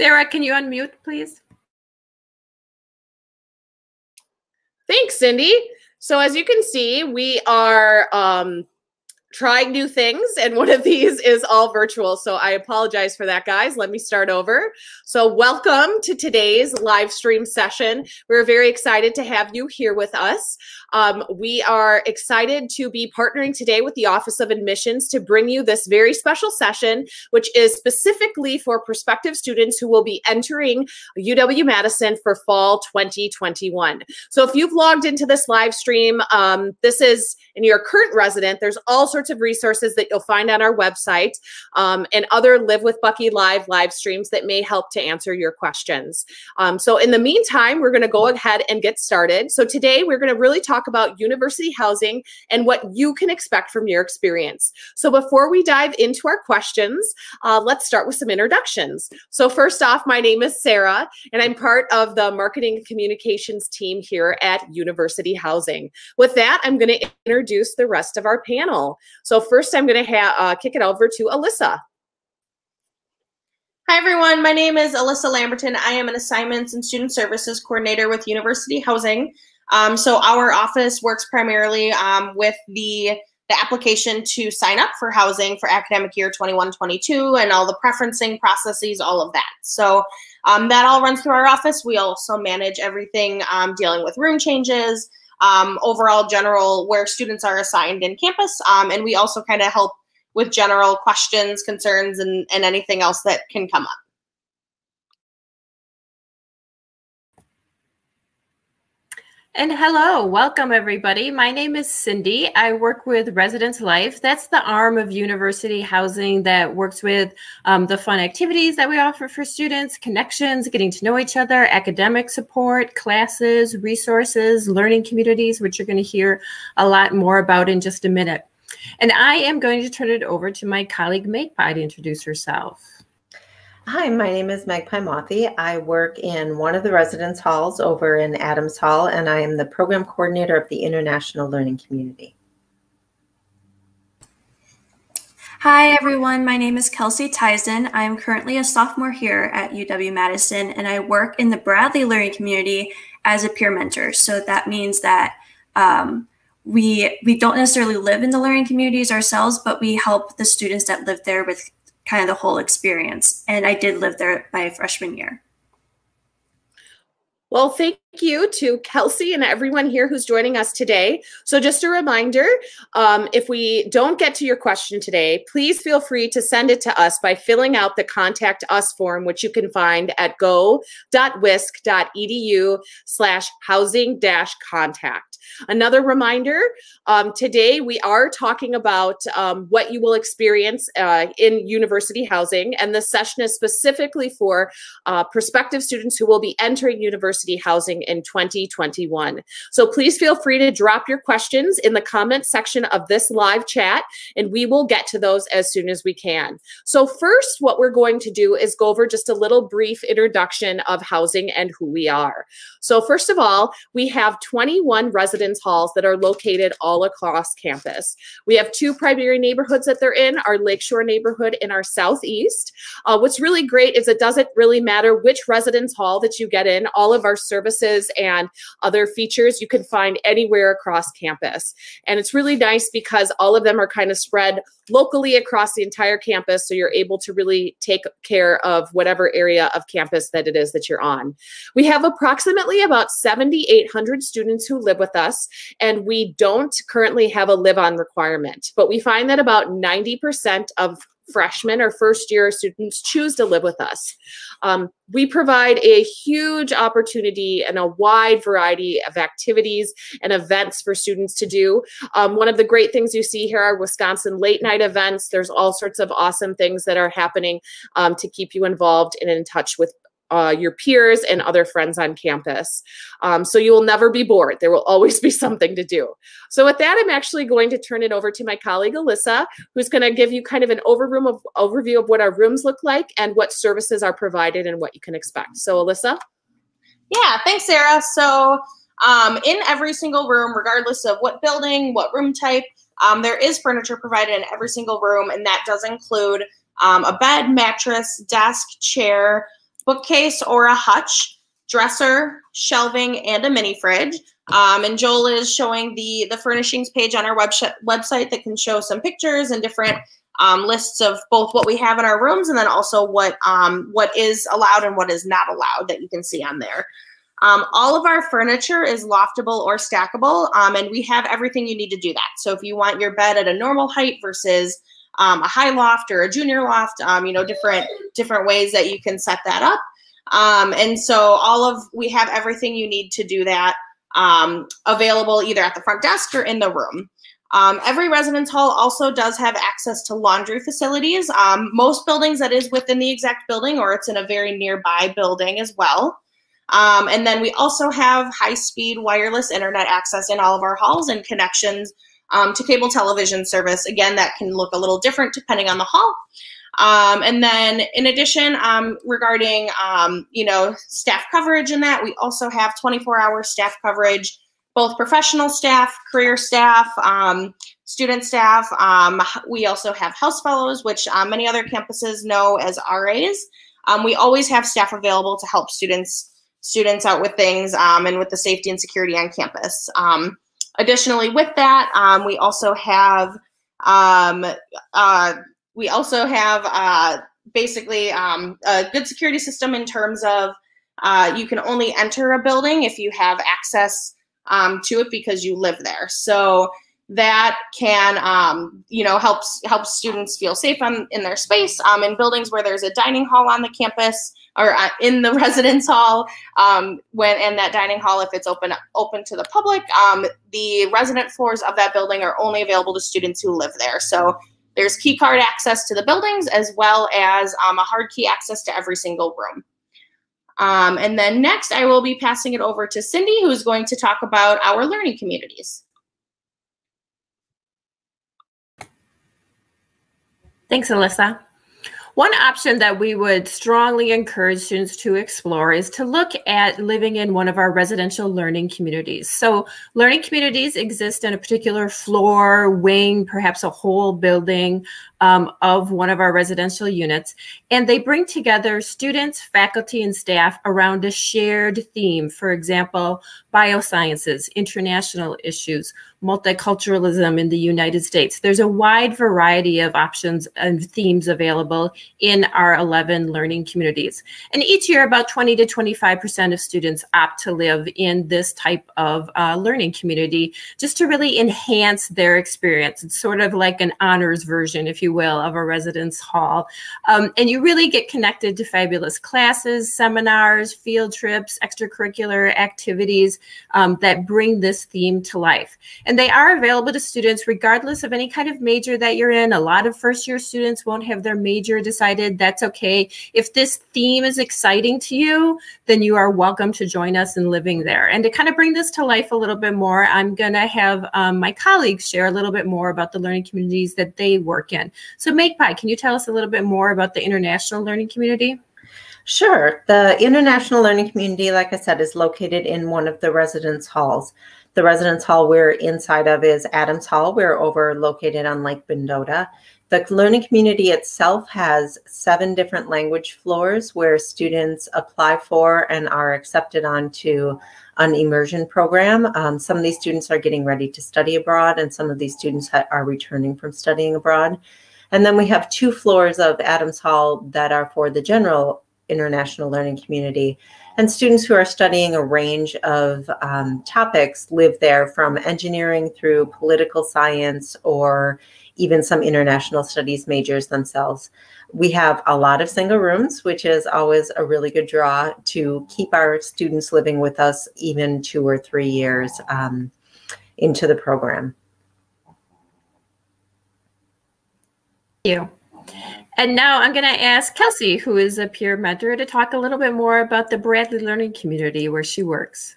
Sarah, can you unmute, please? Thanks, Cindy. So as you can see, we are um, trying new things and one of these is all virtual. So i apologize for that guys. Let me start over. So welcome to today's live stream session. We're very excited to have you here with us. Um, we are excited to be partnering today with the office of admissions to bring you this very special session which is specifically for prospective students who will be entering uw-madison for fall 2021 so if you've logged into this live stream um, this is and you're a current resident there's all sorts sorts of resources that you'll find on our website um, and other Live with Bucky Live live streams that may help to answer your questions. Um, so in the meantime, we're going to go ahead and get started. So today we're going to really talk about university housing and what you can expect from your experience. So before we dive into our questions, uh, let's start with some introductions. So first off, my name is Sarah, and I'm part of the marketing and communications team here at University Housing. With that, I'm going to introduce the rest of our panel. So first I'm going to uh, kick it over to Alyssa. Hi, everyone. My name is Alyssa Lamberton. I am an assignments and student services coordinator with University Housing. Um, so our office works primarily um, with the the application to sign up for housing for academic year 21-22 and all the preferencing processes, all of that. So um, that all runs through our office. We also manage everything um, dealing with room changes, um, overall general where students are assigned in campus. Um, and we also kind of help with general questions, concerns, and, and anything else that can come up. And hello, welcome everybody. My name is Cindy. I work with Residence Life. That's the arm of university housing that works with um, the fun activities that we offer for students, connections, getting to know each other, academic support, classes, resources, learning communities, which you're going to hear a lot more about in just a minute. And I am going to turn it over to my colleague Magpie to introduce herself. Hi, my name is Magpie Mothy. I work in one of the residence halls over in Adams Hall, and I am the program coordinator of the International Learning Community. Hi, everyone. My name is Kelsey Tyson. I am currently a sophomore here at UW Madison, and I work in the Bradley Learning Community as a peer mentor. So that means that um, we we don't necessarily live in the learning communities ourselves, but we help the students that live there with kind of the whole experience. And I did live there by freshman year. Well, thank you to Kelsey and everyone here who's joining us today. So just a reminder, um, if we don't get to your question today, please feel free to send it to us by filling out the contact us form, which you can find at go.wisc.edu slash housing dash contact. Another reminder, um, today we are talking about um, what you will experience uh, in university housing, and this session is specifically for uh, prospective students who will be entering university housing in 2021. So please feel free to drop your questions in the comment section of this live chat, and we will get to those as soon as we can. So first, what we're going to do is go over just a little brief introduction of housing and who we are. So first of all, we have 21 residents residence halls that are located all across campus. We have two primary neighborhoods that they're in, our Lakeshore neighborhood in our southeast. Uh, what's really great is it doesn't really matter which residence hall that you get in. All of our services and other features you can find anywhere across campus. And it's really nice because all of them are kind of spread locally across the entire campus. So you're able to really take care of whatever area of campus that it is that you're on. We have approximately about 7,800 students who live with us, and we don't currently have a live on requirement. But we find that about 90% of freshmen or first year students choose to live with us. Um, we provide a huge opportunity and a wide variety of activities and events for students to do. Um, one of the great things you see here are Wisconsin late night events. There's all sorts of awesome things that are happening um, to keep you involved and in touch with uh, your peers and other friends on campus. Um, so you will never be bored. There will always be something to do. So with that, I'm actually going to turn it over to my colleague, Alyssa, who's going to give you kind of an overview of, overview of what our rooms look like and what services are provided and what you can expect. So Alyssa? Yeah, thanks, Sarah. So um, in every single room, regardless of what building, what room type, um, there is furniture provided in every single room, and that does include um, a bed, mattress, desk, chair, bookcase or a hutch, dresser, shelving, and a mini fridge. Um, and Joel is showing the the furnishings page on our web website that can show some pictures and different um, lists of both what we have in our rooms and then also what um, what is allowed and what is not allowed that you can see on there. Um, all of our furniture is loftable or stackable, um, and we have everything you need to do that. So if you want your bed at a normal height versus um, a high loft or a junior loft, um, you know, different different ways that you can set that up. Um, and so all of we have everything you need to do that um, available either at the front desk or in the room. Um, every residence hall also does have access to laundry facilities. Um, most buildings that is within the exact building or it's in a very nearby building as well. And then we also have high-speed wireless internet access in all of our halls and connections um, to cable television service. Again, that can look a little different depending on the hall. Um, and then in addition, um, regarding, um, you know, staff coverage in that, we also have 24 hour staff coverage, both professional staff, career staff, um, student staff. Um, we also have house fellows, which uh, many other campuses know as RAs. Um, we always have staff available to help students students out with things and with the safety and security on campus. Additionally, with that, we also have um, uh, we also have uh, basically um, a good security system in terms of uh, you can only enter a building if you have access um, to it because you live there. So that can um, you know helps helps students feel safe on, in their space um, in buildings where there's a dining hall on the campus or uh, in the residence hall um, when and that dining hall if it's open open to the public um, the resident floors of that building are only available to students who live there so there's key card access to the buildings as well as um, a hard key access to every single room. Um, and then next, I will be passing it over to Cindy, who's going to talk about our learning communities. Thanks, Alyssa. One option that we would strongly encourage students to explore is to look at living in one of our residential learning communities. So learning communities exist in a particular floor, wing, perhaps a whole building um, of one of our residential units. And they bring together students, faculty, and staff around a shared theme. For example, biosciences, international issues, multiculturalism in the United States. There's a wide variety of options and themes available in our 11 learning communities. And each year, about 20 to 25% of students opt to live in this type of uh, learning community just to really enhance their experience. It's sort of like an honors version, if you will, of a residence hall. Um, and you really get connected to fabulous classes, seminars, field trips, extracurricular activities um, that bring this theme to life. And they are available to students regardless of any kind of major that you're in. A lot of first year students won't have their major decided. That's okay. If this theme is exciting to you, then you are welcome to join us in living there. And to kind of bring this to life a little bit more, I'm going to have um, my colleagues share a little bit more about the learning communities that they work in. So, Magpie, can you tell us a little bit more about the international learning community? Sure. The International Learning Community, like I said, is located in one of the residence halls. The residence hall we're inside of is Adams Hall. We're over located on Lake Mendota. The learning community itself has seven different language floors where students apply for and are accepted onto an immersion program. Um, some of these students are getting ready to study abroad, and some of these students are returning from studying abroad. And then we have two floors of Adams Hall that are for the general international learning community. And students who are studying a range of um, topics live there from engineering through political science or even some international studies majors themselves. We have a lot of single rooms, which is always a really good draw to keep our students living with us even two or three years um, into the program. You. And now I'm going to ask Kelsey, who is a peer mentor, to talk a little bit more about the Bradley Learning Community where she works.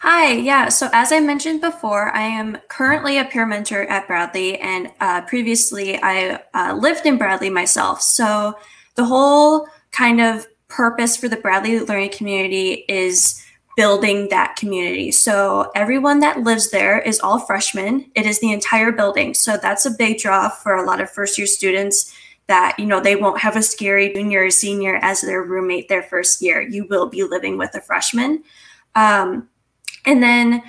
Hi, yeah. So as I mentioned before, I am currently a peer mentor at Bradley, and uh, previously I uh, lived in Bradley myself. So the whole kind of purpose for the Bradley Learning Community is building that community. So everyone that lives there is all freshmen. It is the entire building. So that's a big draw for a lot of first year students that you know they won't have a scary junior or senior as their roommate their first year you will be living with a freshman um, and then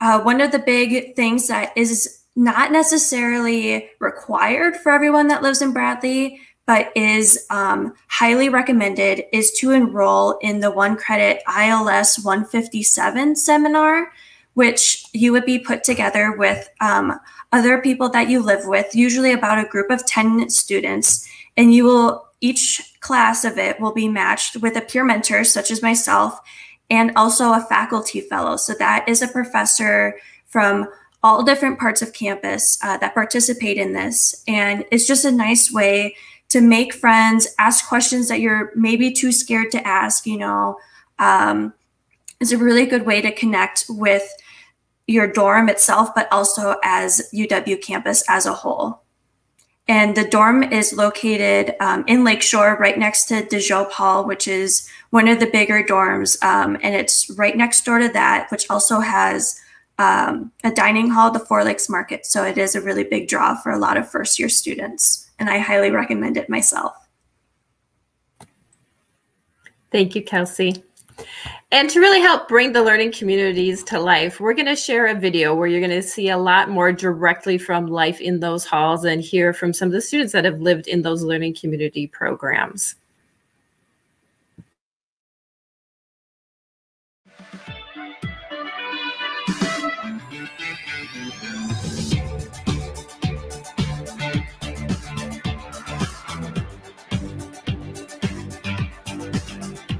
uh, one of the big things that is not necessarily required for everyone that lives in bradley but is um, highly recommended is to enroll in the one credit ils 157 seminar which you would be put together with um, other people that you live with, usually about a group of 10 students, and you will each class of it will be matched with a peer mentor, such as myself, and also a faculty fellow. So that is a professor from all different parts of campus uh, that participate in this. And it's just a nice way to make friends, ask questions that you're maybe too scared to ask, you know. Um, it's a really good way to connect with your dorm itself, but also as UW campus as a whole. And the dorm is located um, in Lakeshore, right next to DeJope Hall, which is one of the bigger dorms. Um, and it's right next door to that, which also has um, a dining hall, the Four Lakes Market. So it is a really big draw for a lot of first year students. And I highly recommend it myself. Thank you, Kelsey. And to really help bring the learning communities to life, we're going to share a video where you're going to see a lot more directly from life in those halls and hear from some of the students that have lived in those learning community programs.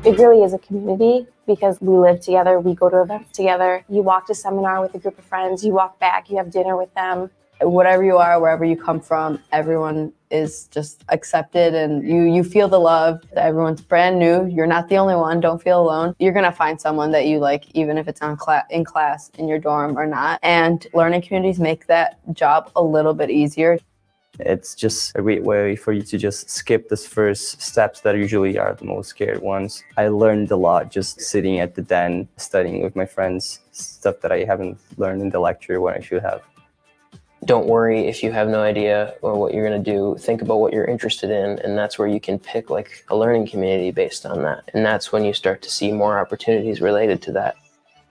It really is a community because we live together, we go to events together. You walk to seminar with a group of friends, you walk back, you have dinner with them. Whatever you are, wherever you come from, everyone is just accepted and you you feel the love. Everyone's brand new. You're not the only one. Don't feel alone. You're going to find someone that you like even if it's on class in class in your dorm or not. And learning communities make that job a little bit easier. It's just a great way for you to just skip those first steps that usually are the most scared ones. I learned a lot just sitting at the den, studying with my friends, stuff that I haven't learned in the lecture when I should have. Don't worry if you have no idea or what you're going to do. Think about what you're interested in, and that's where you can pick like a learning community based on that. And that's when you start to see more opportunities related to that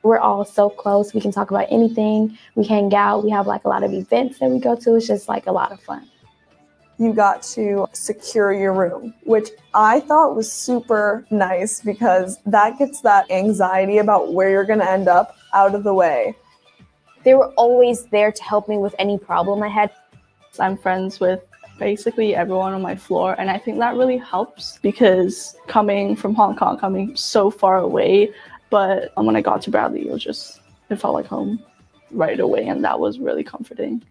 we're all so close. We can talk about anything. We hang out. We have like a lot of events that we go to. It's just like a lot of fun you got to secure your room, which I thought was super nice because that gets that anxiety about where you're going to end up out of the way. They were always there to help me with any problem I had. I'm friends with basically everyone on my floor, and I think that really helps because coming from Hong Kong, coming so far away, but when I got to Bradley, it was just, it felt like home right away, and that was really comforting.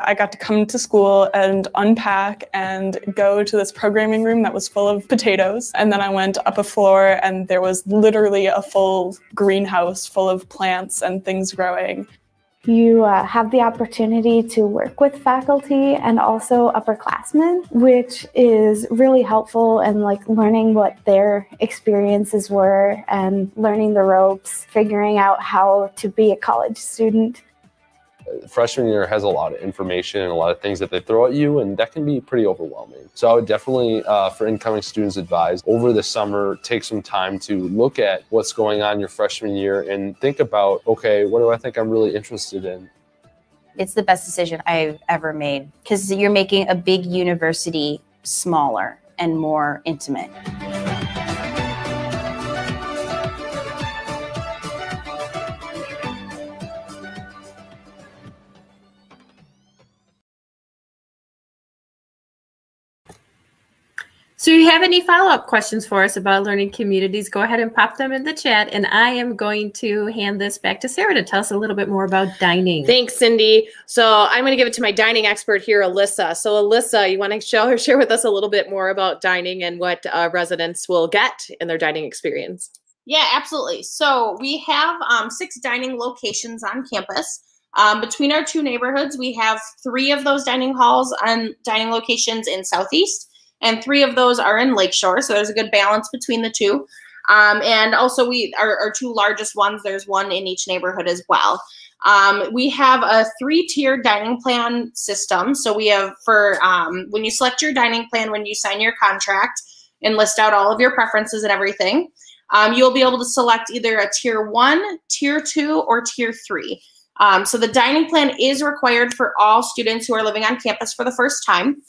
I got to come to school and unpack and go to this programming room that was full of potatoes. And then I went up a floor and there was literally a full greenhouse full of plants and things growing. You uh, have the opportunity to work with faculty and also upperclassmen, which is really helpful and like learning what their experiences were and learning the ropes, figuring out how to be a college student freshman year has a lot of information and a lot of things that they throw at you, and that can be pretty overwhelming. So I would definitely, uh, for incoming students, advise over the summer, take some time to look at what's going on your freshman year and think about, okay, what do I think I'm really interested in? It's the best decision I've ever made because you're making a big university smaller and more intimate. So, if you have any follow up questions for us about learning communities, go ahead and pop them in the chat. And I am going to hand this back to Sarah to tell us a little bit more about dining. Thanks, Cindy. So, I'm going to give it to my dining expert here, Alyssa. So, Alyssa, you want to show, share with us a little bit more about dining and what uh, residents will get in their dining experience? Yeah, absolutely. So, we have um, six dining locations on campus. Um, between our two neighborhoods, we have three of those dining halls and dining locations in Southeast and three of those are in Lakeshore. So there's a good balance between the two. Um, and also, we our, our two largest ones. There's one in each neighborhood as well. Um, we have a three-tier dining plan system. So we have for um, when you select your dining plan, when you sign your contract and list out all of your preferences and everything, um, you'll be able to select either a tier one, tier two, or tier three. Um, so the dining plan is required for all students who are living on campus for the first time.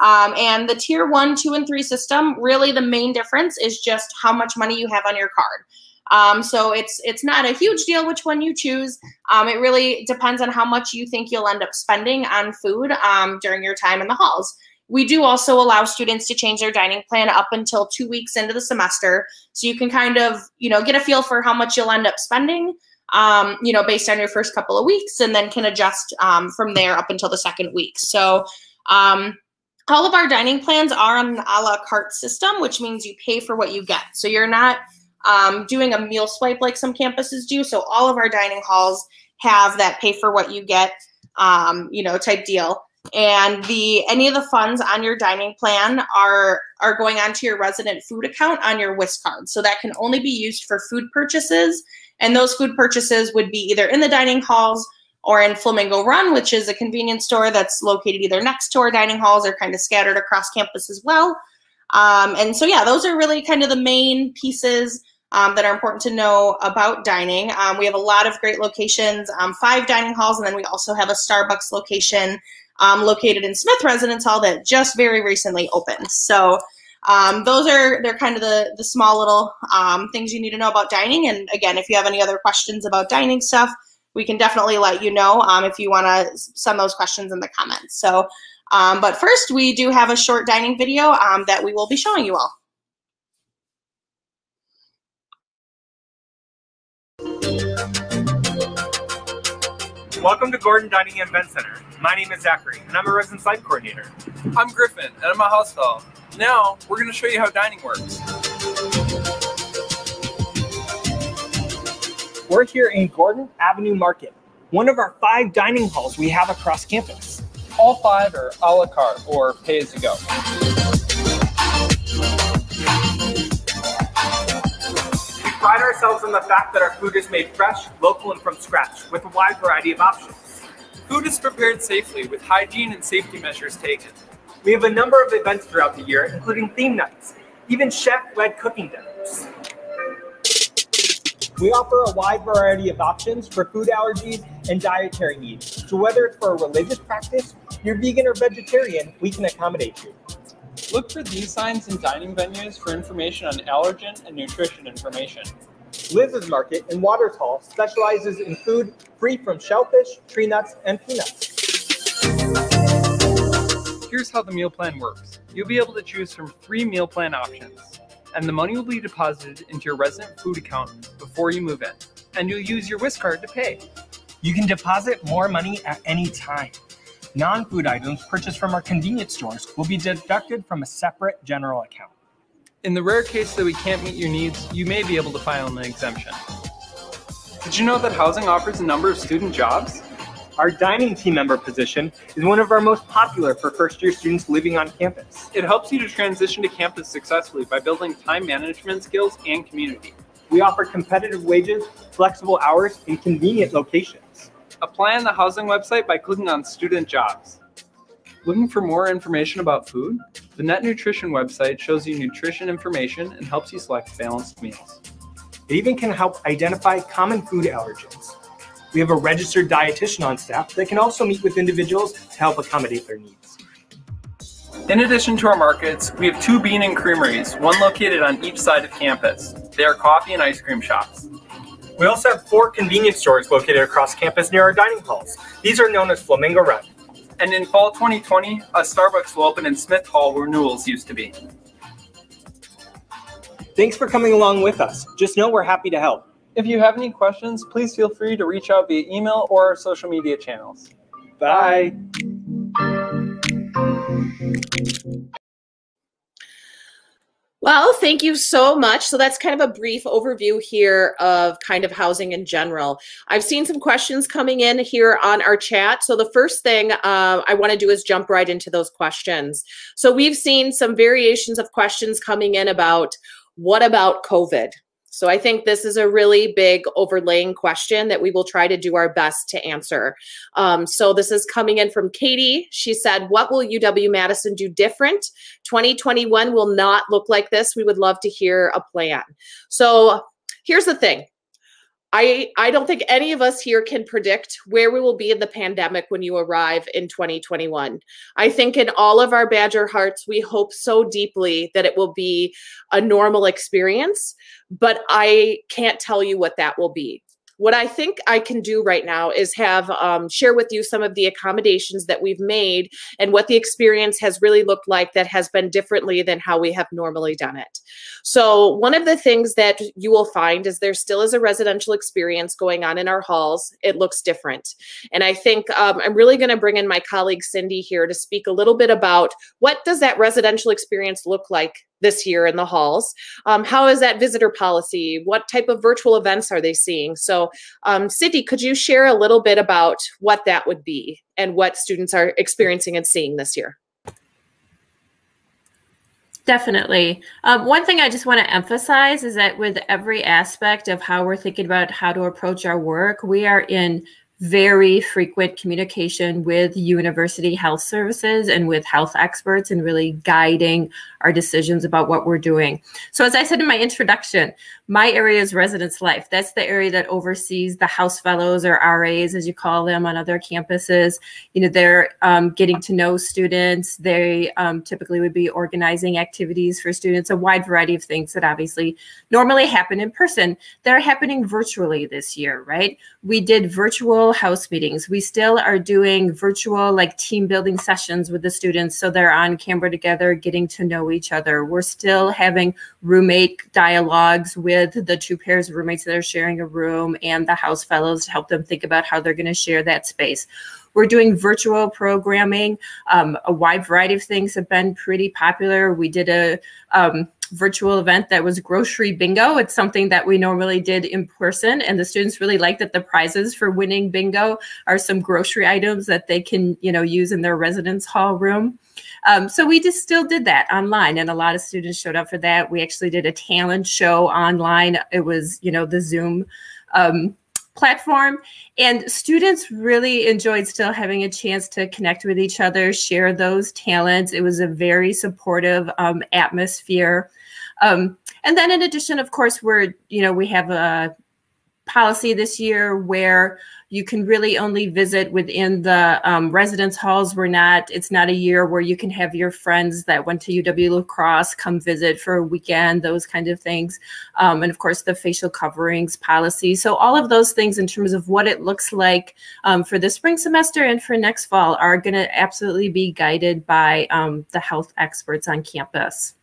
Um, and the tier one, two, and three system, really the main difference is just how much money you have on your card. Um, so it's it's not a huge deal which one you choose. Um, it really depends on how much you think you'll end up spending on food um, during your time in the halls. We do also allow students to change their dining plan up until two weeks into the semester, so you can kind of you know get a feel for how much you'll end up spending. Um, you know, based on your first couple of weeks, and then can adjust um, from there up until the second week. So um, all of our dining plans are on an a la carte system, which means you pay for what you get. So you're not um, doing a meal swipe like some campuses do. So all of our dining halls have that pay for what you get, um, you know, type deal. And the any of the funds on your dining plan are are going onto your resident food account on your WIS card. So that can only be used for food purchases. And those food purchases would be either in the dining halls or in Flamingo Run, which is a convenience store that's located either next to our dining halls or kind of scattered across campus as well. Um, and so, yeah, those are really kind of the main pieces um, that are important to know about dining. Um, we have a lot of great locations, um, five dining halls, and then we also have a Starbucks location um, located in Smith Residence Hall that just very recently opened. So um, those are they're kind of the the small little things you need to know about dining. And again, if you have any other questions about dining stuff, we can definitely let you know um, if you want to send those questions in the comments. So, um, but first we do have a short dining video um, that we will be showing you all. Welcome to Gordon Dining and Event Center. My name is Zachary, and I'm a resident site coordinator. I'm Griffin, and I'm a house fellow. Now, we're going to show you how dining works. We're here in Gordon Avenue Market, one of our five dining halls we have across campus. All five are a la carte or pay as you go. We pride ourselves on the fact that our food is made fresh, local, and from scratch with a wide variety of options. Food is prepared safely with hygiene and safety measures taken. We have a number of events throughout the year, including theme nights, even chef-led cooking dinners. We offer a wide variety of options for food allergies and dietary needs. So whether it's for a religious practice, you're vegan or vegetarian, we can accommodate you. Look for these signs in dining venues for information on allergen and nutrition information. Liz's Market in Waters Hall specializes in food free from shellfish, tree nuts, and peanuts. Here's how the meal plan works. You'll be able to choose from three meal plan options and the money will be deposited into your resident food account before you move in, and you'll use your WIS card to pay. You can deposit more money at any time. Non food items purchased from our convenience stores will be deducted from a separate general account. In the rare case that we can't meet your needs, you may be able to file an exemption. Did you know that housing offers a number of student jobs? Our dining team member position is one of our most popular for first year students living on campus. It helps you to transition to campus successfully by building time management skills and community. We offer competitive wages, flexible hours, and convenient locations. Apply on the housing website by clicking on student jobs. Looking for more information about food? The Net Nutrition website shows you nutrition information and helps you select balanced meals. It even can help identify common food allergens. We have a registered dietitian on staff that can also meet with individuals to help accommodate their needs. In addition to our markets, we have two bean and creameries, one located on each side of campus. They are coffee and ice cream shops. We also have four convenience stores located across campus near our dining halls. These are known as Flamingo Run. And in fall 2020, a Starbucks will open in Smith Hall where Newell's used to be. Thanks for coming along with us. Just know we're happy to help. If you have any questions, please feel free to reach out via email or our social media channels. Bye. Well, thank you so much. So that's kind of a brief overview here of kind of housing in general. I've seen some questions coming in here on our chat. So the first thing uh, I want to do is jump right into those questions. So we've seen some variations of questions coming in about what about COVID? So I think this is a really big overlaying question that we will try to do our best to answer. Um, so this is coming in from Katie. She said, what will UW-Madison do different? 2021 will not look like this. We would love to hear a plan. So here's the thing. I, I don't think any of us here can predict where we will be in the pandemic when you arrive in 2021. I think in all of our Badger hearts, we hope so deeply that it will be a normal experience, but I can't tell you what that will be what I think I can do right now is have um, share with you some of the accommodations that we've made and what the experience has really looked like that has been differently than how we have normally done it. So one of the things that you will find is there still is a residential experience going on in our halls. It looks different. And I think um, I'm really going to bring in my colleague Cindy here to speak a little bit about what does that residential experience look like this year in the halls. Um, how is that visitor policy? What type of virtual events are they seeing? So, um, Cindy, could you share a little bit about what that would be and what students are experiencing and seeing this year? Definitely. Um, one thing I just want to emphasize is that with every aspect of how we're thinking about how to approach our work, we are in very frequent communication with university health services and with health experts and really guiding our decisions about what we're doing. So as I said in my introduction, my area is residence life. That's the area that oversees the house fellows or RAs, as you call them on other campuses. You know, they're um, getting to know students. They um, typically would be organizing activities for students, a wide variety of things that obviously normally happen in person. They're happening virtually this year, right? We did virtual house meetings. We still are doing virtual like team building sessions with the students. So they're on camera together, getting to know each other. We're still having roommate dialogues with the two pairs of roommates that are sharing a room and the house fellows to help them think about how they're going to share that space. We're doing virtual programming. Um, a wide variety of things have been pretty popular. We did a um, virtual event that was grocery bingo. It's something that we normally did in person, and the students really liked that the prizes for winning bingo are some grocery items that they can, you know, use in their residence hall room. Um, so we just still did that online, and a lot of students showed up for that. We actually did a talent show online. It was, you know, the Zoom um, platform, and students really enjoyed still having a chance to connect with each other, share those talents. It was a very supportive um, atmosphere. Um, and then in addition, of course, we're, you know, we have a policy this year where you can really only visit within the um, residence halls. We're not, it's not a year where you can have your friends that went to UW La Crosse come visit for a weekend, those kind of things. Um, and of course, the facial coverings policy. So all of those things in terms of what it looks like um, for the spring semester and for next fall are going to absolutely be guided by um, the health experts on campus.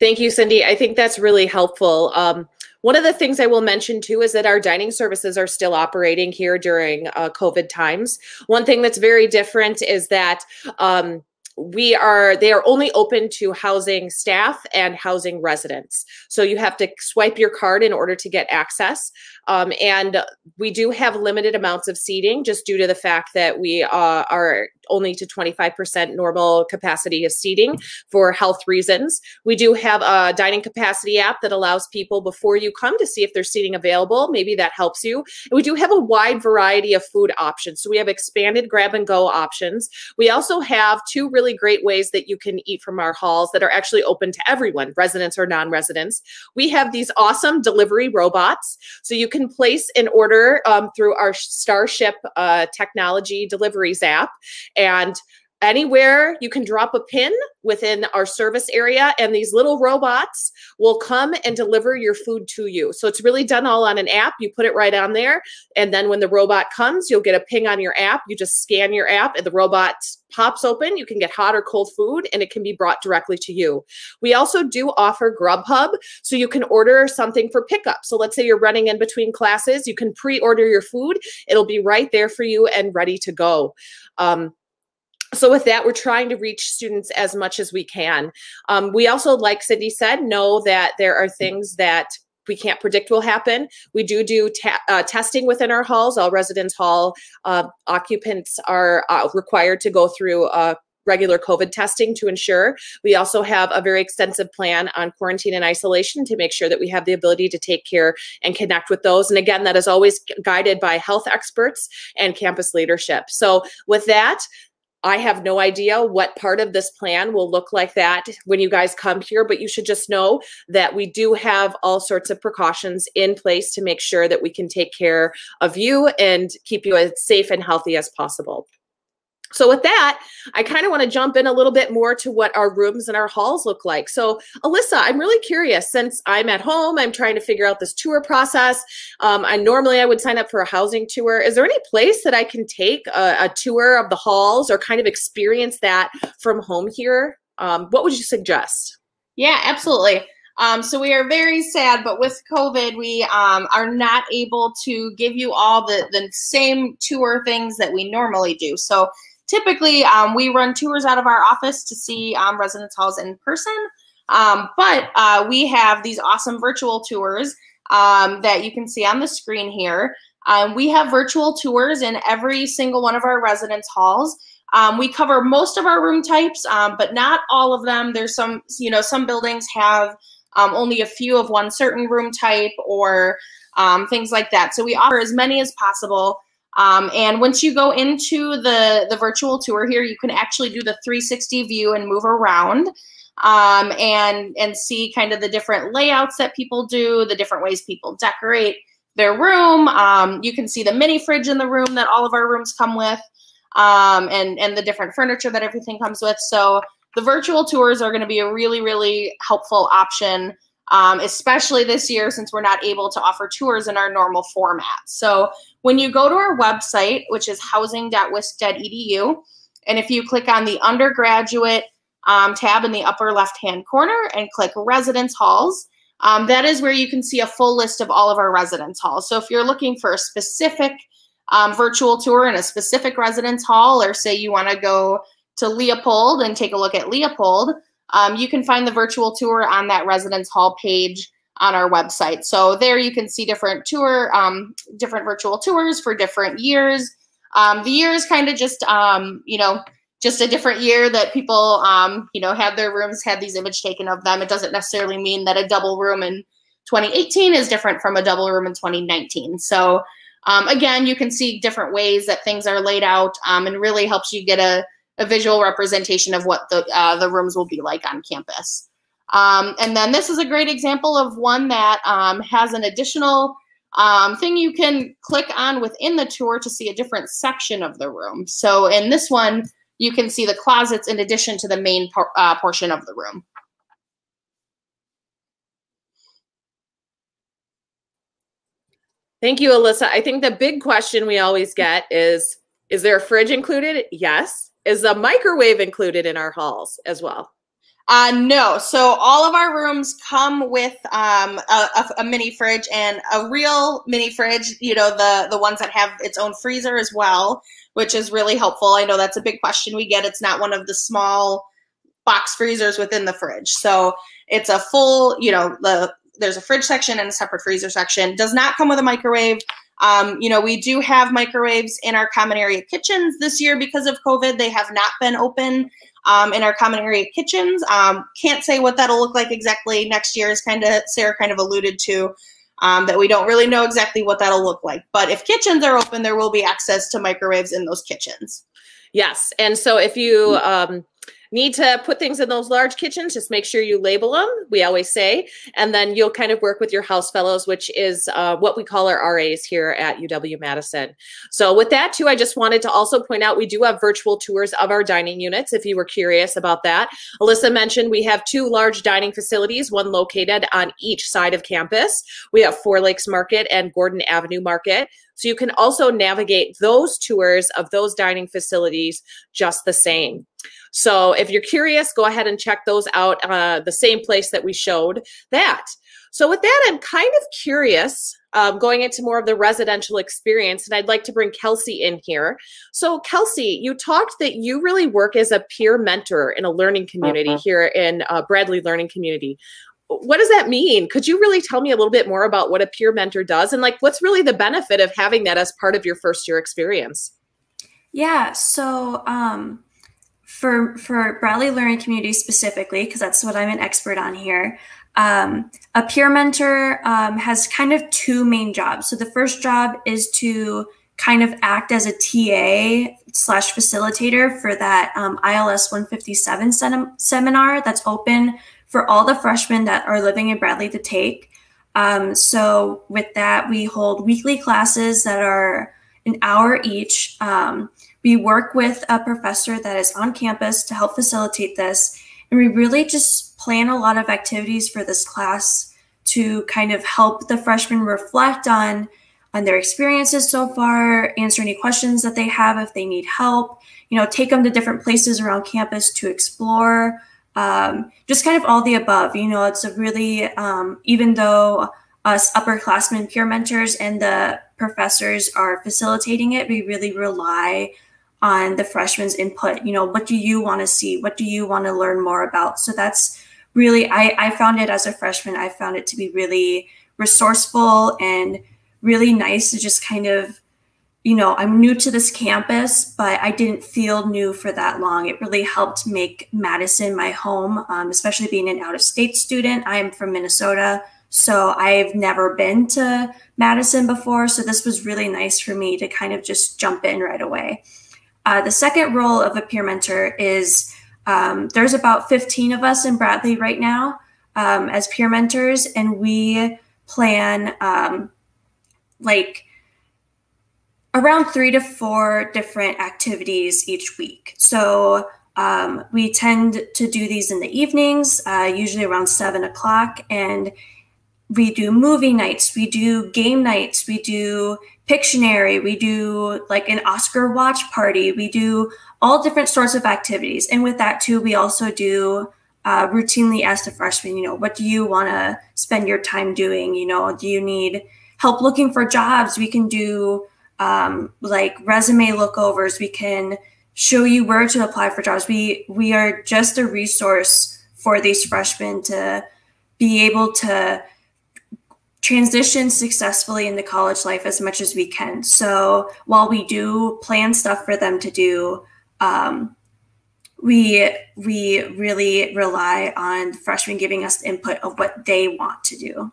Thank you, Cindy. I think that's really helpful. Um, one of the things I will mention too is that our dining services are still operating here during uh, COVID times. One thing that's very different is that um, we are they are only open to housing staff and housing residents so you have to swipe your card in order to get access um, and we do have limited amounts of seating just due to the fact that we uh, are only to 25% normal capacity of seating for health reasons. We do have a dining capacity app that allows people before you come to see if there's seating available. Maybe that helps you. And we do have a wide variety of food options. So we have expanded grab and go options. We also have two really great ways that you can eat from our halls that are actually open to everyone, residents or non-residents. We have these awesome delivery robots. So you can place an order um, through our Starship uh, technology deliveries app and anywhere you can drop a pin within our service area and these little robots will come and deliver your food to you. So it's really done all on an app. You put it right on there and then when the robot comes you'll get a ping on your app. You just scan your app and the robot pops open. You can get hot or cold food and it can be brought directly to you. We also do offer grubhub so you can order something for pickup. So let's say you're running in between classes you can pre-order your food. It'll be right there for you and ready to go. Um, so with that, we're trying to reach students as much as we can. Um, we also, like Cindy said, know that there are things that we can't predict will happen. We do do uh, testing within our halls. All residence hall uh, occupants are uh, required to go through regular COVID testing to ensure. We also have a very extensive plan on quarantine and isolation to make sure that we have the ability to take care and connect with those. And again, that is always guided by health experts and campus leadership. So with that, I have no idea what part of this plan will look like that when you guys come here, but you should just know that we do have all sorts of precautions in place to make sure that we can take care of you and keep you as safe and healthy as possible. So with that, I kind of want to jump in a little bit more to what our rooms and our halls look like. So Alyssa, I'm really curious since I'm at home, I'm trying to figure out this tour process. Um, I normally I would sign up for a housing tour. Is there any place that I can take a, a tour of the halls or kind of experience that from home here? Um, what would you suggest? Yeah, absolutely. Um, so we are very sad, but with COVID, we um, are not able to give you all the, the same tour things that we normally do. So typically um, we run tours out of our office to see um, residence halls in person. Um, but uh, we have these awesome virtual tours um, that you can see on the screen here. Um, we have virtual tours in every single one of our residence halls. Um, we cover most of our room types, but not all of them. There's some, you know, some buildings have only a few of one certain room type or things like that. So we offer as many as possible. Um, and once you go into the, the virtual tour here, you can actually do the 360 view and move around um, and, and see kind of the different layouts that people do, the different ways people decorate their room. Um, you can see the mini fridge in the room that all of our rooms come with um, and, and the different furniture that everything comes with. So the virtual tours are going to be a really, really helpful option um, especially this year since we're not able to offer tours in our normal format. So when you go to our website, which is housing.wisc.edu, and if you click on the undergraduate um, tab in the upper left hand corner and click residence halls, um, that is where you can see a full list of all of our residence halls. So if you're looking for a specific um, virtual tour in a specific residence hall, or say you want to go to Leopold and take a look at Leopold, um, you can find the virtual tour on that residence hall page on our website. So there you can see different tour, um, different virtual tours for different years. Um, the year is kind of just, um, you know, just a different year that people, um, you know, had their rooms, had these image taken of them. It doesn't necessarily mean that a double room in 2018 is different from a double room in 2019. So um, again, you can see different ways that things are laid out um, and really helps you get a, a visual representation of what the, uh, the rooms will be like on campus. Um, and then this is a great example of one that um, has an additional um, thing you can click on within the tour to see a different section of the room. So in this one, you can see the closets in addition to the main por uh, portion of the room. Thank you, Alyssa. I think the big question we always get is, is there a fridge included? Yes. Is a microwave included in our halls as well? Uh, no. So all of our rooms come with um, a, a, mini fridge and a real mini fridge. You know, the the ones that have its own freezer as well, which is really helpful. I know that's a big question we get. It's not one of the small box freezers within the fridge. So it's a full. You know, the there's a fridge section and a separate freezer section. Does not come with a microwave. Um, you know, we do have microwaves in our common area kitchens this year because of COVID. They have not been open um, in our common area kitchens. Um, can't say what that'll look like exactly next year, as kind of Sarah kind of alluded to. Um, that we don't really know exactly what that'll look like. But if kitchens are open, there will be access to microwaves in those kitchens. Yes. And so if you um, need to put things in those large kitchens, just make sure you label them, we always say, and then you'll kind of work with your house fellows, which is uh, what we call our RAs here at UW-Madison. So with that too, I just wanted to also point out we do have virtual tours of our dining units if you were curious about that. Alyssa mentioned we have two large dining facilities, one located on each side of campus. We have Four Lakes Market and Gordon Avenue Market. So you can also navigate those tours of those dining facilities just the same. So if you're curious, go ahead and check those out, uh, the same place that we showed that. So with that, I'm kind of curious um, going into more of the residential experience, and I'd like to bring Kelsey in here. So Kelsey, you talked that you really work as a peer mentor in a learning community uh -huh. here in uh, Bradley Learning Community. What does that mean? Could you really tell me a little bit more about what a peer mentor does and like what's really the benefit of having that as part of your first year experience? Yeah, so um, for for Bradley Learning Community specifically, because that's what I'm an expert on here. Um, a peer mentor um, has kind of two main jobs. So the first job is to kind of act as a TA slash facilitator for that um, ILS 157 sem- seminar that's open for all the freshmen that are living in Bradley to take. Um, so with that, we hold weekly classes that are an hour each. Um, we work with a professor that is on campus to help facilitate this. And we really just plan a lot of activities for this class to kind of help the freshmen reflect on on their experiences so far, answer any questions that they have if they need help, you know, take them to different places around campus to explore, um, just kind of all the above. You know, it's a really, um, even though us upperclassmen peer mentors and the professors are facilitating it, we really rely on the freshmen's input. You know, what do you want to see? What do you want to learn more about? So that's really, I, I found it as a freshman, I found it to be really resourceful and really nice to just kind of, you know, I'm new to this campus, but I didn't feel new for that long. It really helped make Madison my home, um, especially being an out of state student. I'm from Minnesota. So I've never been to Madison before. So this was really nice for me to kind of just jump in right away. Uh, the second role of a peer mentor is um, there's about 15 of us in Bradley right now um, as peer mentors, and we plan um, like around three to four different activities each week. So um, we tend to do these in the evenings, uh, usually around seven o'clock, and we do movie nights, we do game nights, we do Pictionary, we do like an Oscar watch party, we do all different sorts of activities. And with that too, we also do uh, routinely ask the freshmen, you know, what do you want to spend your time doing? You know, do you need help looking for jobs. We can do um, like resume lookovers. We can show you where to apply for jobs. We we are just a resource for these freshmen to be able to transition successfully into college life as much as we can. So while we do plan stuff for them to do, um, we we really rely on freshmen giving us input of what they want to do.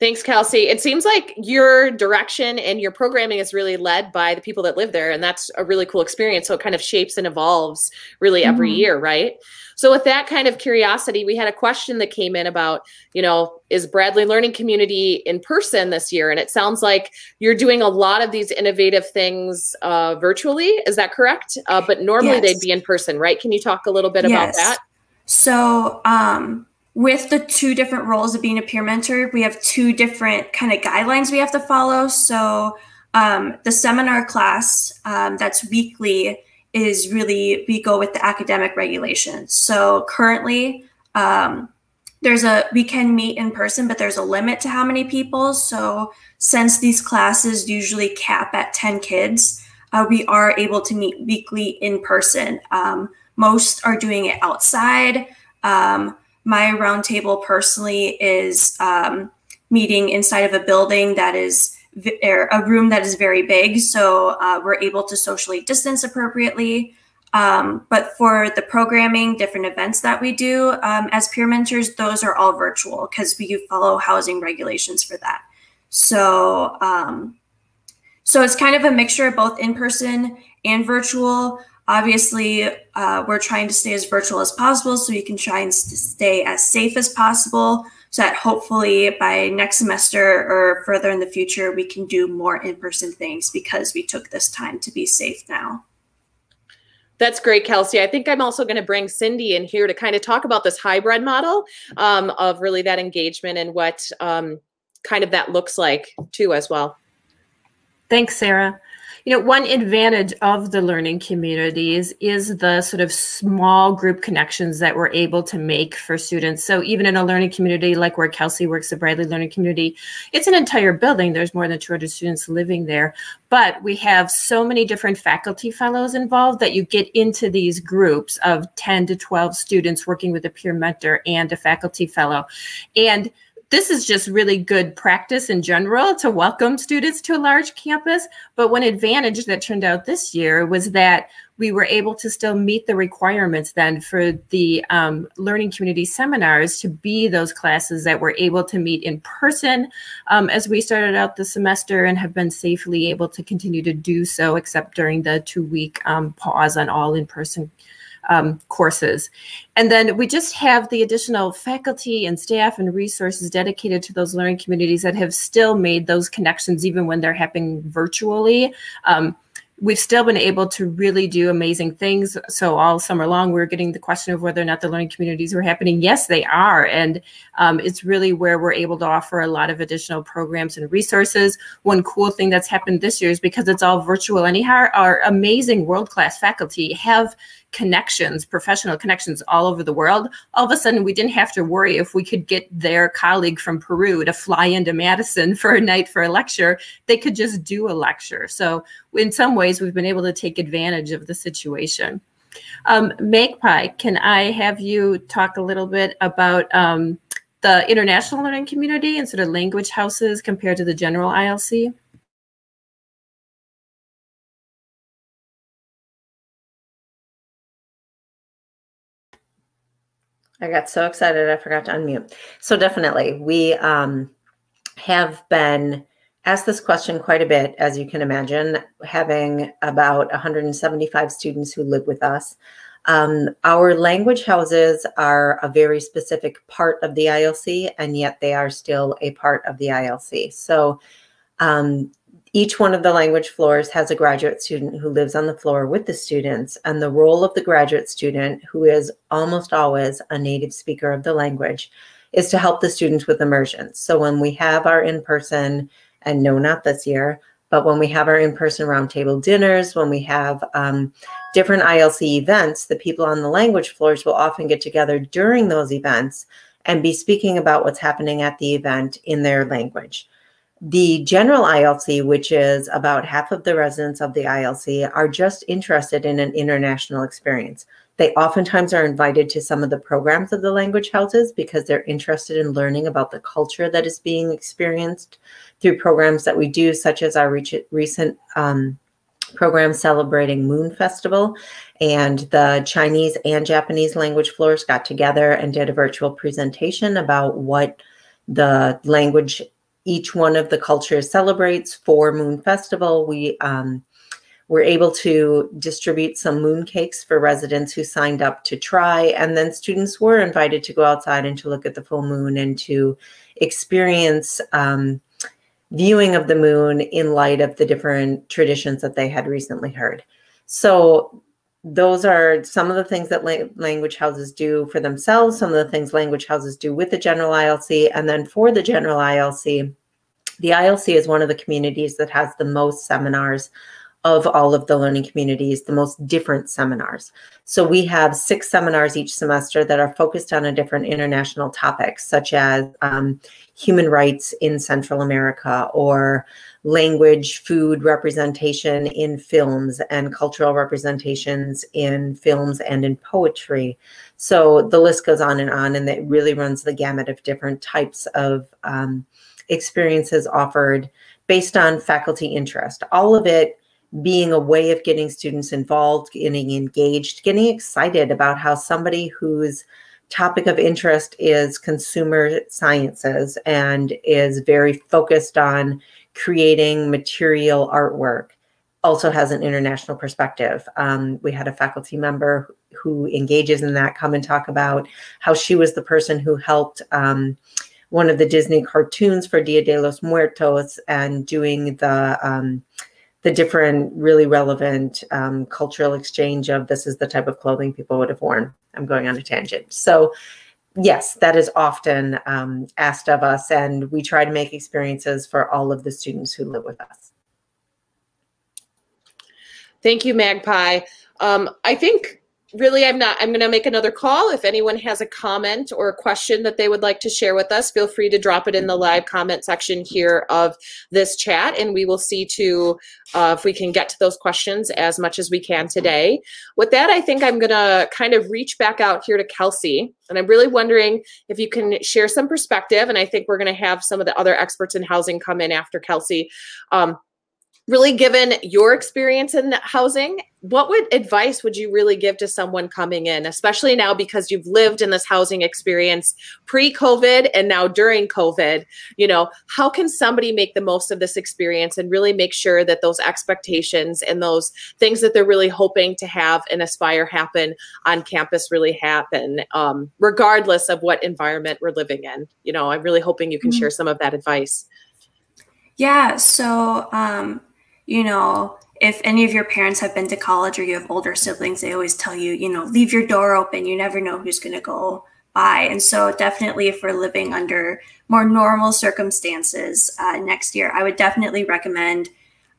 Thanks, Kelsey. It seems like your direction and your programming is really led by the people that live there, and that's a really cool experience. So it kind of shapes and evolves really every mm-hmm. year, right? So with that kind of curiosity, we had a question that came in about, you know, is Bradley Learning Community in person this year? And it sounds like you're doing a lot of these innovative things uh, virtually. Is that correct? Uh, but normally yes. they'd be in person, right? Can you talk a little bit yes. about that? So um, with the two different roles of being a peer mentor, we have two different kind of guidelines we have to follow. So um, the seminar class um, that's weekly is really we go with the academic regulations. So currently, um, there's a we can meet in person, but there's a limit to how many people. So since these classes usually cap at 10 kids, uh, we are able to meet weekly in person. Um, most are doing it outside. My roundtable personally is um, meeting inside of a building that is er, a room that is very big, so uh, we're able to socially distance appropriately. Um, but for the programming, different events that we do um, as peer mentors, those are all virtual because we follow housing regulations for that. So, um, so it's kind of a mixture of both in person and virtual. Obviously, uh, we're trying to stay as virtual as possible so you can try and stay as safe as possible so that hopefully by next semester or further in the future, we can do more in person things because we took this time to be safe now. That's great, Kelsey. I think I'm also going to bring Cindy in here to kind of talk about this hybrid model um, of really that engagement and what um, kind of that looks like too as well. Thanks, Sarah you know, one advantage of the learning communities is the sort of small group connections that we're able to make for students. So even in a learning community like where Kelsey works, the Bradley Learning Community, it's an entire building. There's more than 200 students living there. But we have so many different faculty fellows involved that you get into these groups of 10 to 12 students working with a peer mentor and a faculty fellow. And this is just really good practice in general to welcome students to a large campus. But one advantage that turned out this year was that we were able to still meet the requirements then for the um, learning community seminars to be those classes that were able to meet in person um, as we started out the semester and have been safely able to continue to do so, except during the two week um, pause on all in person um, courses. And then we just have the additional faculty and staff and resources dedicated to those learning communities that have still made those connections even when they're happening virtually. Um, we've still been able to really do amazing things. So all summer long, we are getting the question of whether or not the learning communities were happening. Yes, they are. And um, it's really where we're able to offer a lot of additional programs and resources. One cool thing that's happened this year is because it's all virtual anyhow, our amazing world-class faculty have connections, professional connections all over the world, all of a sudden we didn't have to worry if we could get their colleague from Peru to fly into Madison for a night for a lecture. They could just do a lecture. So in some ways, we've been able to take advantage of the situation. Um, Magpie, can I have you talk a little bit about um, the international learning community and sort of language houses compared to the general ILC? I got so excited I forgot to unmute. So definitely, we um, have been asked this question quite a bit, as you can imagine, having about 175 students who live with us. Um, our language houses are a very specific part of the ILC, and yet they are still a part of the ILC. So um, each one of the language floors has a graduate student who lives on the floor with the students, and the role of the graduate student, who is almost always a native speaker of the language, is to help the students with immersion. So when we have our in-person, and no, not this year, but when we have our in-person roundtable dinners, when we have um, different ILC events, the people on the language floors will often get together during those events and be speaking about what's happening at the event in their language. The general ILC, which is about half of the residents of the ILC, are just interested in an international experience. They oftentimes are invited to some of the programs of the language houses because they're interested in learning about the culture that is being experienced through programs that we do, such as our recent um, program celebrating Moon Festival. And the Chinese and Japanese language floors got together and did a virtual presentation about what the language each one of the cultures celebrates for Moon Festival. We um, were able to distribute some moon cakes for residents who signed up to try. And then students were invited to go outside and to look at the full moon and to experience um, viewing of the moon in light of the different traditions that they had recently heard. So those are some of the things that la language houses do for themselves, some of the things language houses do with the general ILC. And then for the general ILC, the ILC is one of the communities that has the most seminars of all of the learning communities, the most different seminars. So we have six seminars each semester that are focused on a different international topic, such as um, human rights in Central America or language, food representation in films and cultural representations in films and in poetry. So the list goes on and on, and it really runs the gamut of different types of um, experiences offered based on faculty interest. All of it being a way of getting students involved, getting engaged, getting excited about how somebody whose topic of interest is consumer sciences and is very focused on creating material artwork also has an international perspective. Um, we had a faculty member who engages in that come and talk about how she was the person who helped um, one of the Disney cartoons for Dia de los Muertos and doing the um, the different really relevant um, cultural exchange of this is the type of clothing people would have worn. I'm going on a tangent. So yes, that is often um, asked of us, and we try to make experiences for all of the students who live with us. Thank you, Magpie. Um, I think really, I'm not, I'm going to make another call. If anyone has a comment or a question that they would like to share with us, feel free to drop it in the live comment section here of this chat, and we will see to uh, if we can get to those questions as much as we can today. With that, I think I'm going to kind of reach back out here to Kelsey, and I'm really wondering if you can share some perspective, and I think we're going to have some of the other experts in housing come in after Kelsey. Um, really given your experience in housing what would advice would you really give to someone coming in especially now because you've lived in this housing experience pre-covid and now during covid? You know how can somebody make the most of this experience and really make sure that those expectations and those things that they're really hoping to have and aspire happen on campus really happen um, regardless of what environment we're living in? You know i'm really hoping you can mm-hmm. share some of that advice. Yeah so um, you know, if any of your parents have been to college or you have older siblings, they always tell you, you know, leave your door open. You never know who's going to go by. And so, definitely, if we're living under more normal circumstances uh, next year, I would definitely recommend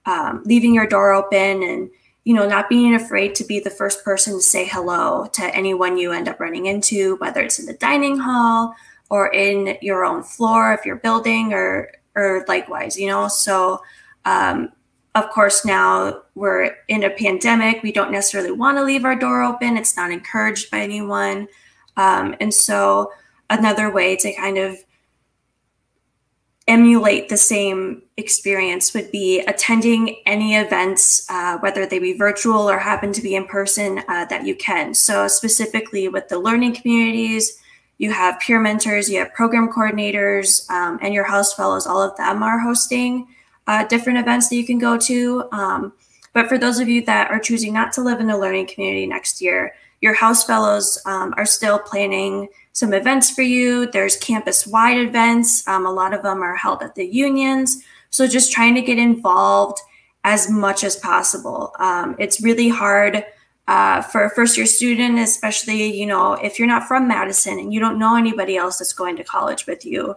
um, leaving your door open and, you know, not being afraid to be the first person to say hello to anyone you end up running into, whether it's in the dining hall or in your own floor if you're building or, or likewise, you know. So, um, of course, now we're in a pandemic. We don't necessarily want to leave our door open. It's not encouraged by anyone. Um, and so, another way to kind of emulate the same experience would be attending any events, uh, whether they be virtual or happen to be in person, uh, that you can. So, specifically with the learning communities, you have peer mentors, you have program coordinators, um, and your house fellows, all of them are hosting uh, different events that you can go to. Um, but for those of you that are choosing not to live in a learning community next year, your house fellows um, are still planning some events for you. There's campus wide events. Um, a lot of them are held at the unions. So just trying to get involved as much as possible. Um, it's really hard uh, for a first year student, especially, you know, if you're not from Madison and you don't know anybody else that's going to college with you.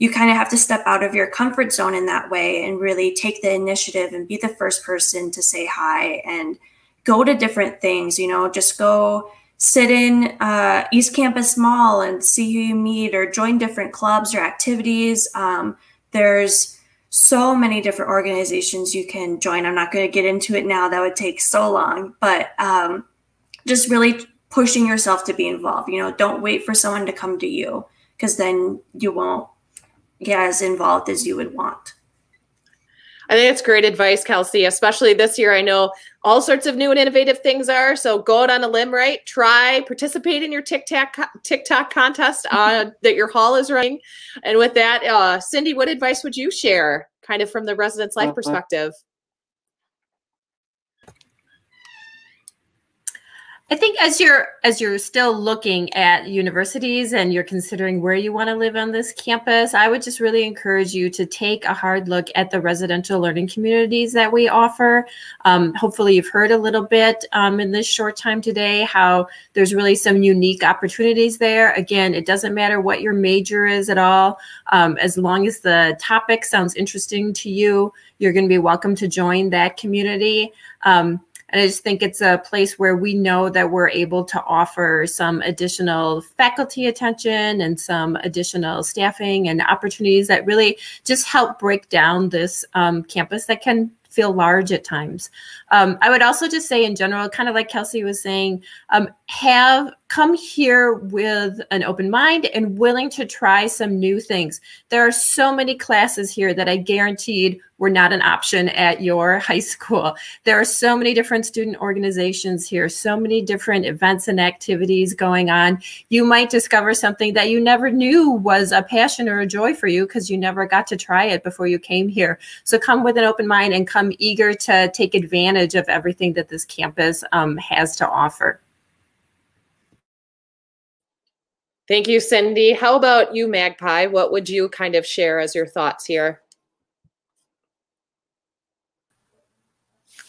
You kind of have to step out of your comfort zone in that way and really take the initiative and be the first person to say hi and go to different things you know just go sit in uh, east campus mall and see who you meet or join different clubs or activities. Um, there's so many different organizations you can join. I'm not going to get into it now that would take so long but um, just really pushing yourself to be involved you know don't wait for someone to come to you because then you won't get as involved as you would want. I think it's great advice, Kelsey, especially this year. I know all sorts of new and innovative things are. So go out on a limb, right? Try, participate in your TikTok TikTok contest uh, that your hall is running. And with that, uh, Cindy, what advice would you share, kind of from the residence life uh-huh. perspective? I think as you're as you're still looking at universities and you're considering where you want to live on this campus, I would just really encourage you to take a hard look at the residential learning communities that we offer. Um, hopefully, you've heard a little bit um, in this short time today how there's really some unique opportunities there. Again, it doesn't matter what your major is at all, um, as long as the topic sounds interesting to you, you're going to be welcome to join that community. Um, and I just think it's a place where we know that we're able to offer some additional faculty attention and some additional staffing and opportunities that really just help break down this um, campus that can feel large at times. Um, I would also just say in general, kind of like Kelsey was saying, um, have come here with an open mind and willing to try some new things. There are so many classes here that I guaranteed were not an option at your high school. There are so many different student organizations here, so many different events and activities going on. You might discover something that you never knew was a passion or a joy for you because you never got to try it before you came here. So come with an open mind and come eager to take advantage of everything that this campus um, has to offer. Thank you, Cindy. How about you, Magpie? What would you kind of share as your thoughts here?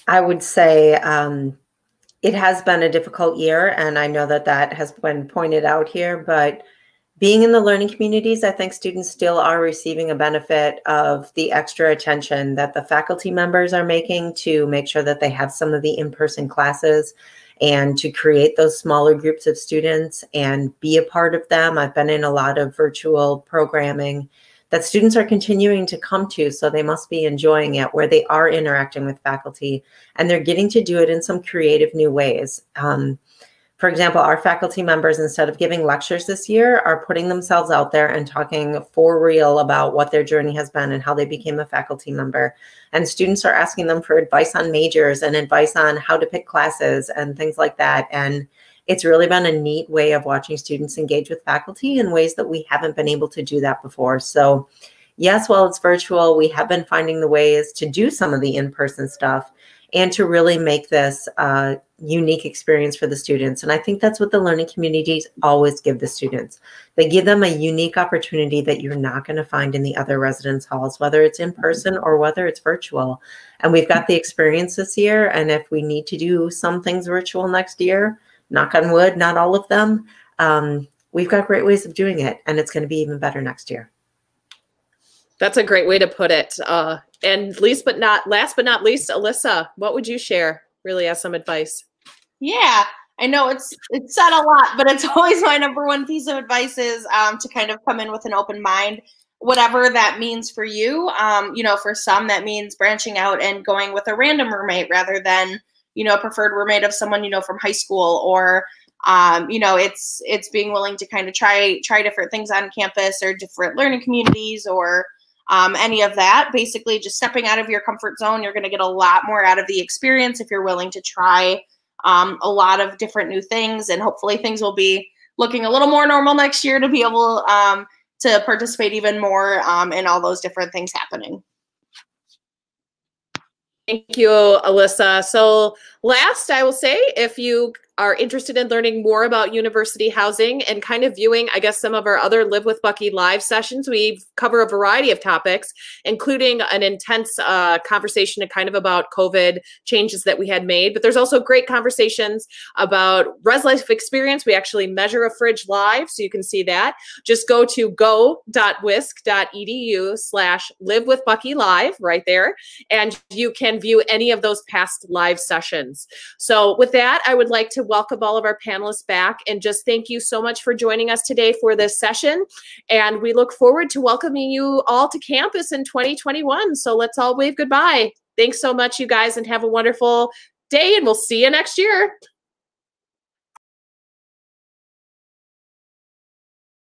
I would say um, it has been a difficult year, and I know that that has been pointed out here. But being in the learning communities, I think students still are receiving a benefit of the extra attention that the faculty members are making to make sure that they have some of the in person classes and to create those smaller groups of students and be a part of them. I've been in a lot of virtual programming that students are continuing to come to, so they must be enjoying it, where they are interacting with faculty and they're getting to do it in some creative new ways. Um, for example, our faculty members, instead of giving lectures this year, are putting themselves out there and talking for real about what their journey has been and how they became a faculty member. And students are asking them for advice on majors and advice on how to pick classes and things like that. And it's really been a neat way of watching students engage with faculty in ways that we haven't been able to do that before. So, yes, while it's virtual, we have been finding the ways to do some of the in person stuff and to really make this a unique experience for the students. And I think that's what the learning communities always give the students. They give them a unique opportunity that you're not going to find in the other residence halls, whether it's in person or whether it's virtual. And we've got the experience this year. And if we need to do some things virtual next year, knock on wood, not all of them, um, we've got great ways of doing it. And it's going to be even better next year. That's a great way to put it. Uh, and least but not last but not least, Alyssa, what would you share really as some advice? Yeah, I know it's it's said a lot, but it's always my number one piece of advice is um, to kind of come in with an open mind, whatever that means for you. Um, you know, for some that means branching out and going with a random roommate rather than you know a preferred roommate of someone you know from high school or um, you know it's it's being willing to kind of try try different things on campus or different learning communities or um, any of that. Basically, just stepping out of your comfort zone, you're going to get a lot more out of the experience if you're willing to try um, a lot of different new things. And hopefully, things will be looking a little more normal next year to be able um, to participate even more um, in all those different things happening. Thank you, Alyssa. So, last, I will say if you are interested in learning more about university housing and kind of viewing, I guess, some of our other Live with Bucky live sessions, we cover a variety of topics, including an intense uh, conversation kind of about COVID changes that we had made. But there's also great conversations about Res Life Experience. We actually measure a fridge live, so you can see that. Just go to go.wisc.edu slash live with Bucky live right there, and you can view any of those past live sessions. So with that, I would like to welcome all of our panelists back and just thank you so much for joining us today for this session. And we look forward to welcoming you all to campus in 2021. So let's all wave goodbye. Thanks so much, you guys, and have a wonderful day, and we'll see you next year.